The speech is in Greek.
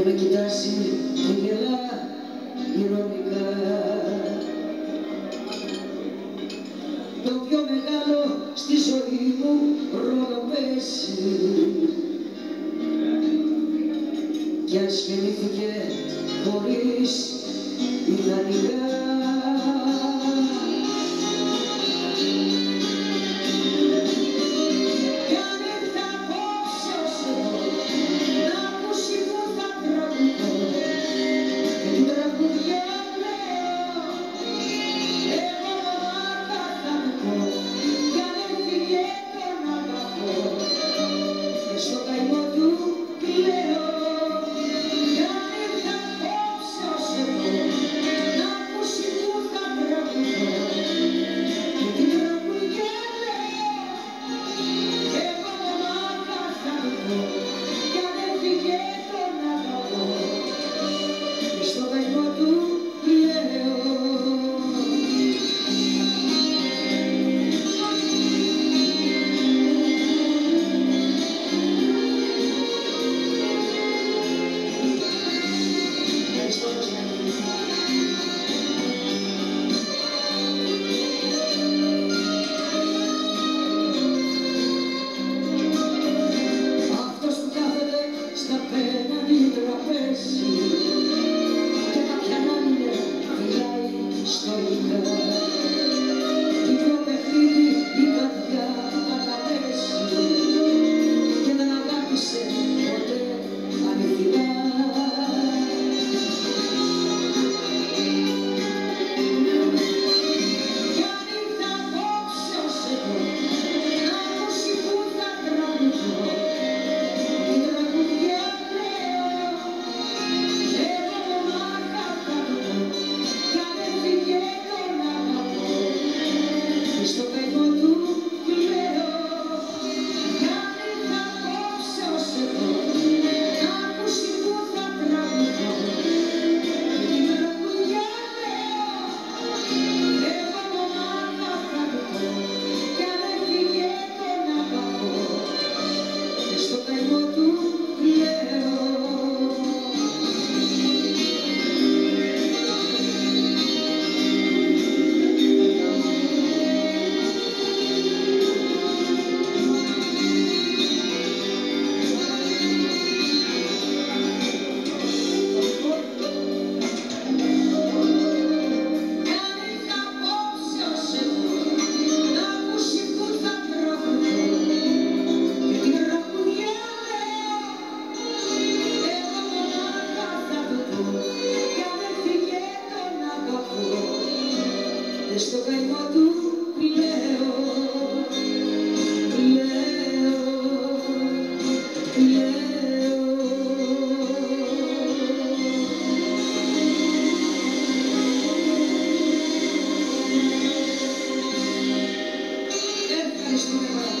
και με κοιτάζει και γελά ηρωνικά. Το πιο μεγάλο στη ζωή μου ρόλο παίζει κι αν σχεδίθηκε χωρίς ιδανικά στο καημό του λέω, λέω, λέω. Ευχαριστούμε πάρα